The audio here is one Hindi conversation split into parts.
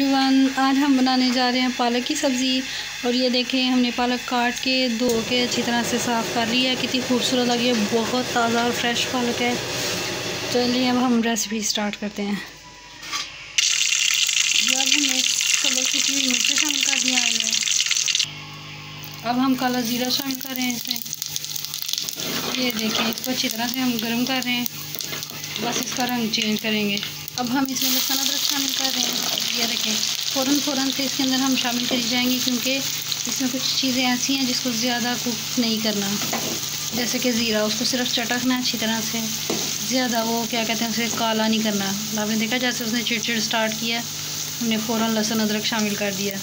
एवरीवन आज हम बनाने जा रहे हैं पालक की सब्ज़ी और ये देखें, हमने पालक काट के धो के अच्छी तरह से साफ़ कर लिया है। कितनी खूबसूरत लगी है, बहुत ताज़ा और फ्रेश पालक है। चलिए अब हम रेसिपी स्टार्ट करते हैं। अब हमने मिर्चें शामिल कर दिया है। अब हम काला ज़ीरा शामिल कर रहे हैं इसमें ये देखें, इसको अच्छी तरह से हम गर्म कर रहे हैं। बस इसका रंग चेंज करेंगे। अब हम इसमें लहसुन अदरक शामिल कर रहे हैं, ये देखें, फ़ौरन फ़ौरन से इसके अंदर हम शामिल करी जाएँगे क्योंकि इसमें कुछ चीज़ें ऐसी हैं जिसको ज़्यादा कुक नहीं करना। जैसे कि ज़ीरा, उसको सिर्फ़ चटकना अच्छी तरह से, ज़्यादा वो क्या कहते हैं उसे काला नहीं करना। आपने देखा जैसे उसने चिड़चिड़ स्टार्ट किया, हमने फ़ौर लहसुन अदरक शामिल कर दिया।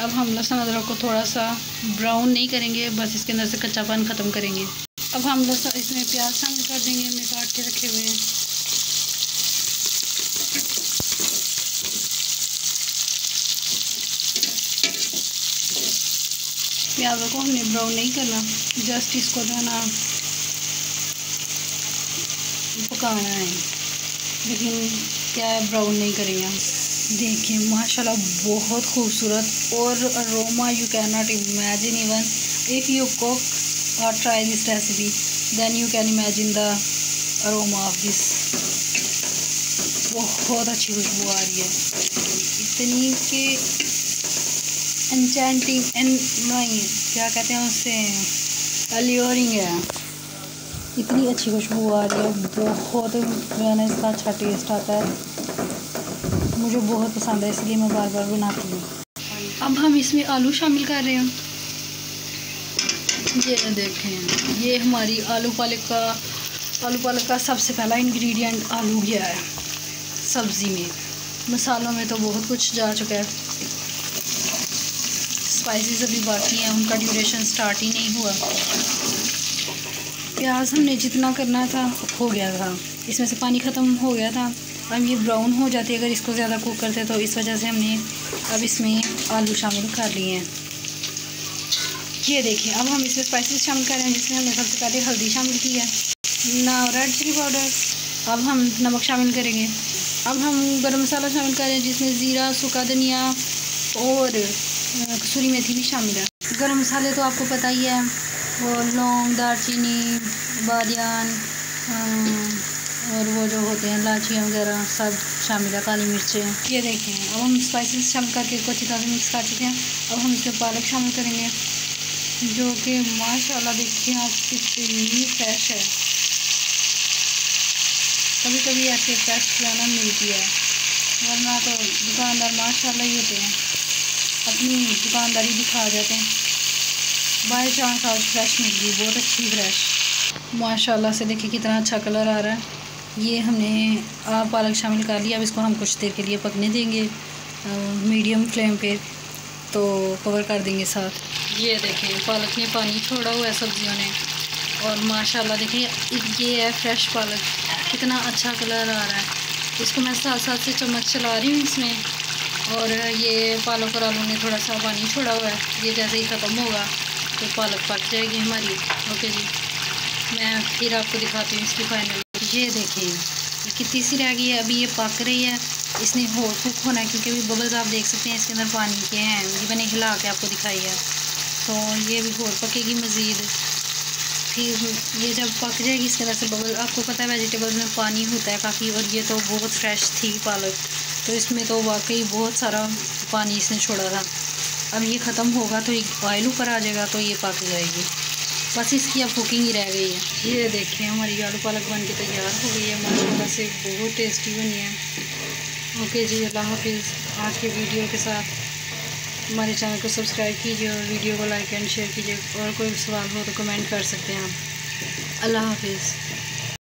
अब हम लहसुन अदरक को थोड़ा सा ब्राउन नहीं करेंगे, बस इसके अंदर से कच्चापन ख़त्म करेंगे। अब हम लहसुन, इसमें प्याज शामिल कर देंगे, हमने काट के रखे हुए हैं। प्याज़ों को हमने ब्राउन नहीं करना जस्ट इसको जो है ना, पकाना है। लेकिन क्या है ब्राउन नहीं करेंगे हम। देखिए, माशाल्लाह बहुत खूबसूरत और aroma you can not imagine even if you cook और try this recipe then you can imagine the aroma of this बहुत अच्छी खुशबू आ रही है। इतनी कि एनचेंटिंग एन नहीं क्या कहते हैं उससे अलियोरिंग है। इतनी अच्छी खुशबू आ रही है। बहुत जो है ना इसका अच्छा टेस्ट आता है। मुझे बहुत पसंद है, इसलिए मैं बार बार बनाती हूँ। अब हम इसमें आलू शामिल कर रहे हैं। ये देखें, ये हमारी आलू पालक का, आलू पालक का सबसे पहला इंग्रेडिएंट आलू गया है, सब्ज़ी में। मसालों में तो बहुत कुछ जा चुका है। स्पाइसेस अभी बाकी हैं, उनका ड्यूरेशन स्टार्ट ही नहीं हुआ। प्याज हमने जितना करना था, हो गया था। इसमें से पानी ख़त्म हो गया था। अब ये ब्राउन हो जाती है, अगर इसको ज़्यादा कुक करते तो इस वजह से हमने अब इसमें आलू शामिल कर लिए हैं। ये देखिए, अब हम इसमें स्पाइसेस शामिल कर रहे हैं, जिसमें हमने सबसे पहले हल्दी शामिल की है, ना रेड चिली पाउडर अब हम नमक शामिल करेंगे। अब हम गर्म मसाला शामिल कर रहे हैं, जिसमें ज़ीरा, सूखा धनिया और कसूरी मेथी भी शामिल है। गर्म मसाले तो आपको पता ही है वो लौंग, दालचीनी बादियान और वो जो होते हैं लाचियाँ वगैरह सब शामिल है, काली मिर्चें। ये देखें, अब हम स्पाइसेस शामिल करके इसको अच्छी तरह से मिक्स कर चुके हैं। अब हम इसमें पालक शामिल करेंगे, जो कि माशाल्लाह देखिए आप कितनी फ्रेश है। कभी कभी ऐसे फ्रेश खाना मिलती है, वरना तो दुकानदार माशाल्लाह ही होते हैं। अपनी दुकानदारी दिखा जाते हैं। बाई चांस आज फ्रेश मिल गई, बहुत अच्छी फ्रेश माशाल्लाह से देखिए कितना अच्छा कलर आ रहा है। ये हमने पालक शामिल कर लिया। अब इसको हम कुछ देर के लिए पकने देंगे मीडियम फ्लेम पे। तो कवर कर देंगे साथ। ये देखें, पालक ने पानी छोड़ा हुआ है सब्जियों ने। और माशाल्लाह देखिए ये है फ्रेश पालक। कितना अच्छा कलर आ रहा है। इसको मैं साथ साथ से चम्मच चला रही हूँ इसमें। और ये पालक और आलू ने थोड़ा सा पानी छोड़ा हुआ है। ये जैसे ही ख़त्म होगा तो पालक पक जाएगी हमारी। ओके जी। मैं फिर आपको दिखाती हूँ इसकी फाइनल ये देखिए ये कितनी सी रह गई है, अभी ये पक रही है। इसने और कुक होना है क्योंकि अभी बबल्स आप देख सकते हैं, इसके अंदर पानी के हैं ये मैंने हिला के आपको दिखाई है। तो ये भी और पकेगी मज़ीद। फिर ये जब पक जाएगी, इसके अंदर से बबल आपको पता है वेजिटेबल में पानी होता है काफ़ी, और ये तो बहुत फ्रेश थी पालक। तो इसमें तो वाकई बहुत सारा पानी इसने छोड़ा था। अब ये ख़त्म होगा तो एक ऑयल ऊपर आ जाएगा तो ये पक जाएगी। बस इसकी अब कुकिंग ही रह गई है। ये देखें, हमारी आलू पालक बन के तैयार हो गई है। माशाल्लाह से बहुत टेस्टी बनी है। ओके जी, अल्लाह हाफिज़। आज के वीडियो के साथ हमारे चैनल को सब्सक्राइब कीजिए और वीडियो को लाइक एंड शेयर कीजिए। और कोई सवाल हो तो कमेंट कर सकते हैं आप। अल्लाह हाफिज़।